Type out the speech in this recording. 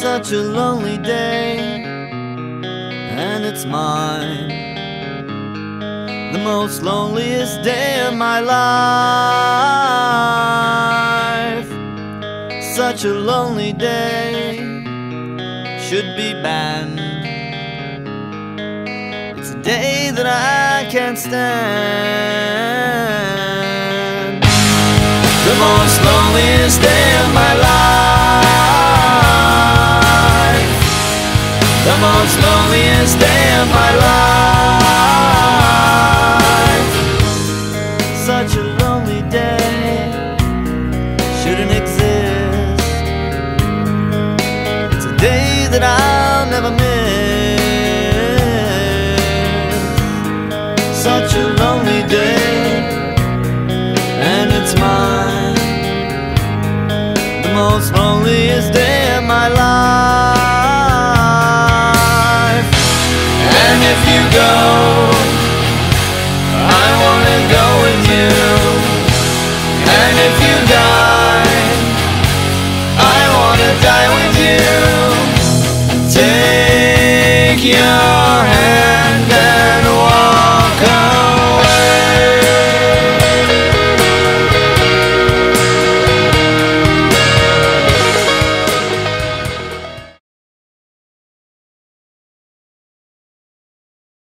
such a lonely day, and it's mine. The most loneliest day of my life. Such a lonely day should be banned. It's a day that I can't stand. The most loneliest The most loneliest day of my life. Such a lonely day shouldn't exist. It's a day that I'll never miss. Such a lonely day, and it's mine. The most loneliest day of my life. You.